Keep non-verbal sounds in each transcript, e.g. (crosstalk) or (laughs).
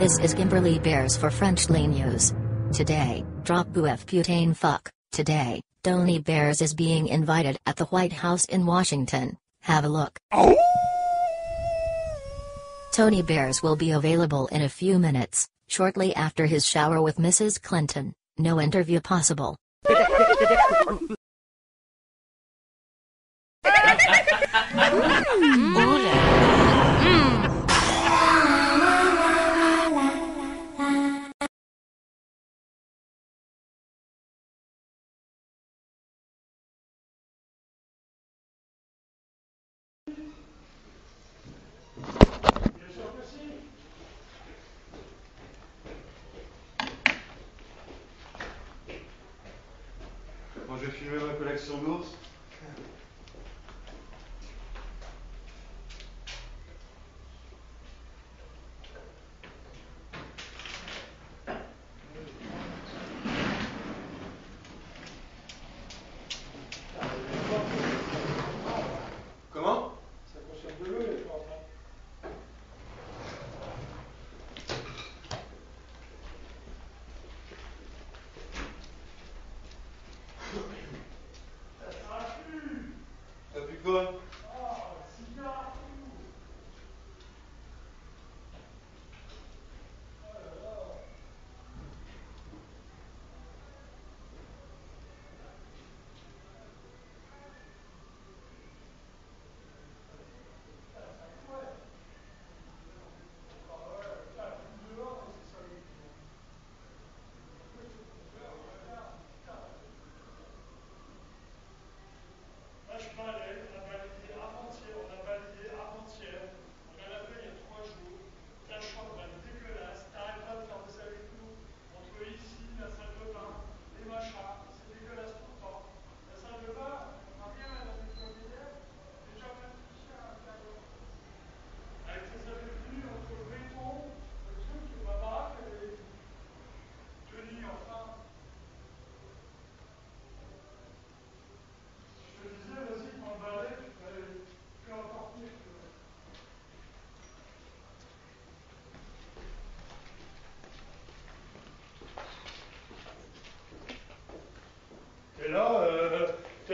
Hey, this is Kimberly Bears for French Frenchly News. Today, drop bouef putain fuck. Today, Tony Bears is being invited at the White House in Washington. Have a look. Tony Bears will be available in a few minutes, shortly after his shower with Mrs. Clinton. No interview possible. (laughs) Moi,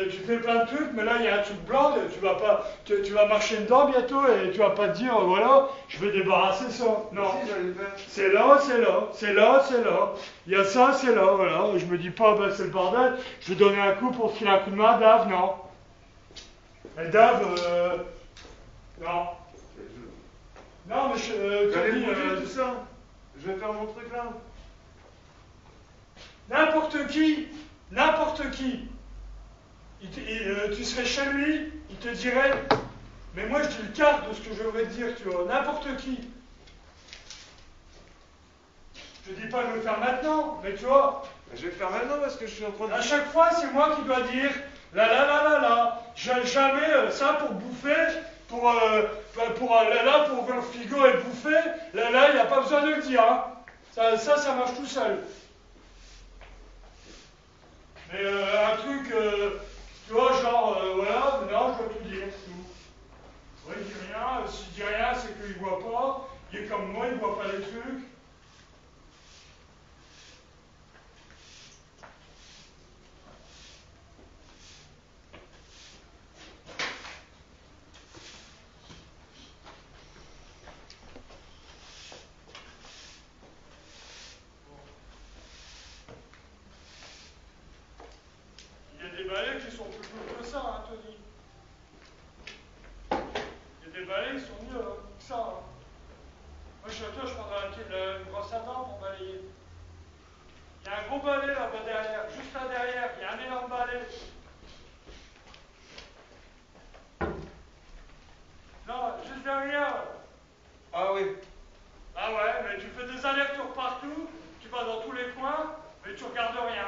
tu fais plein de trucs, mais là, il y a un truc blanc, tu vas pas, tu, tu vas marcher dedans bientôt et tu vas pas te dire, voilà, je vais débarrasser ça. Non. C'est là, c'est là, c'est là, c'est là. Il y a ça, c'est là, voilà. Je me dis pas, ben c'est le bordel. Je vais donner un coup pour filer un coup de main, Dave, non. Mais Dave, euh, non. Non, mais je euh, dis, euh, tout ça. Je vais faire mon truc là. n'importe qui, n'importe qui, il te- il, euh, tu serais chez lui, il te dirait, mais moi je dis le quart de ce que je voudrais te dire, tu vois, n'importe qui. Je te dis pas de le faire maintenant, mais tu vois, Je vais le faire maintenant parce que je suis en train de. À chaque fois, c'est moi qui dois dire la la la la la. J'ai jamais euh, ça pour bouffer, pour euh, bah, pour là là pour ouvrir le frigo et bouffer. Là là, il n'y a pas besoin de le dire. hein. Ça, ça, ça marche tout seul. Mais euh, un truc, tu vois, genre, euh, voilà, non, je dois tout dire, tout. Oui, il dit rien. euh, S'il dit rien, c'est qu'il voit pas. Il est comme moi, il voit pas les trucs. Il y a des balais qui sont plus cool que ça, hein, Tony. Qui sont mieux hein, que ça. hein. Moi, chez toi, je prendrais un petit- le- une brosse à dents pour balayer. Il y a un gros balai là-bas derrière, juste là derrière, il y a un énorme balai. Non, juste derrière. Ah oui. Ah ouais, mais tu fais des allers-retours partout, tu vas dans tous les coins, mais tu regardes rien.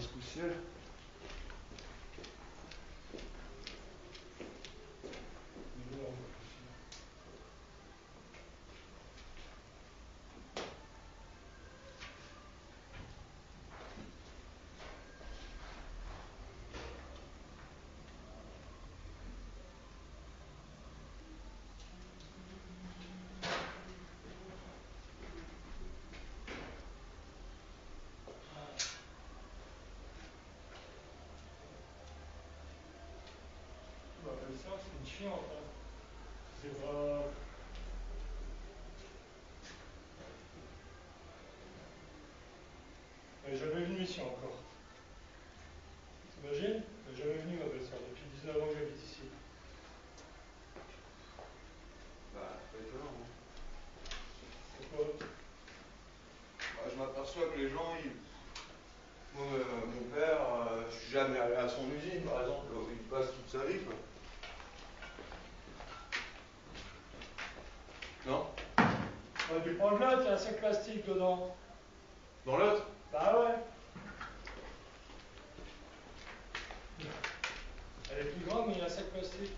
Deus ça, c'est. Hein. C'est pas. Elle est jamais venue ici encore. T'imagines? Elle n'est jamais venue, ma belle-sœur, depuis 19 ans que j'habite ici. Bah, pas étonnant. hein. Pourquoi Bah, je m'aperçois que les gens, ils. Moi, euh, mon père, euh, je suis jamais allé à son usine, par exemple, il passe toute sa vie, quoi. Non Dû prendre l'autre, il y a un sac plastique dedans. Dans l'autre Bah ouais. Elle est plus grande, mais il y a un sac plastique.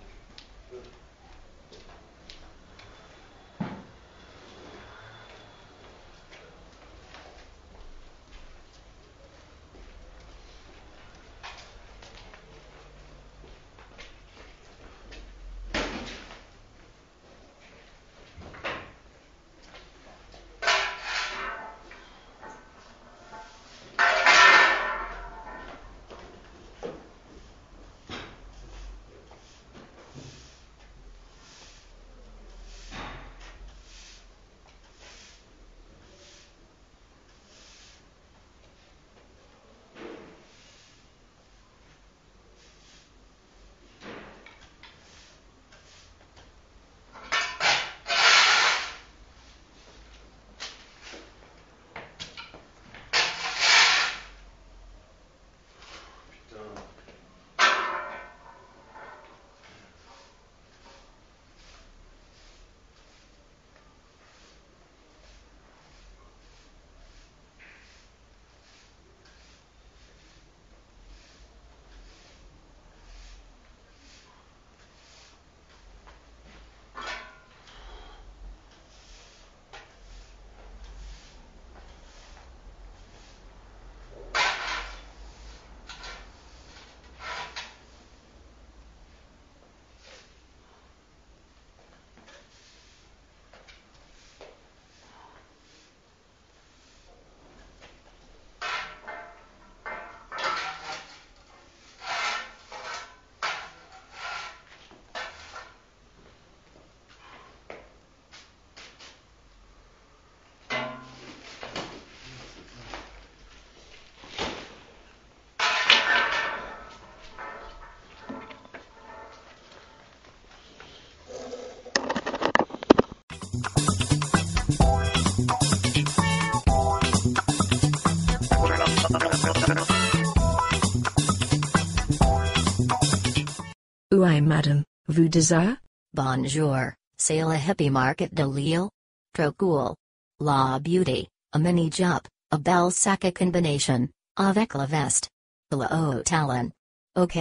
Oui, madame, vous désirez? Bonjour, c'est la hippie market de Lille? Trop cool. La beauty, a mini jup, a belle sac à combination, avec la veste. Le haut talon. Ok?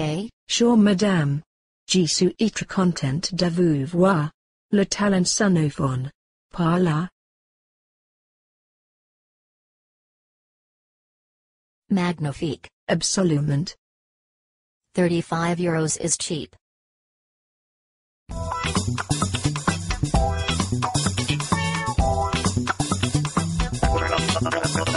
Sure, madame. Je suis très contente de vous voir. Le talent sonophone. Par là. Magnifique. Absolument. 35 euros is cheap. これが見ただけですよ。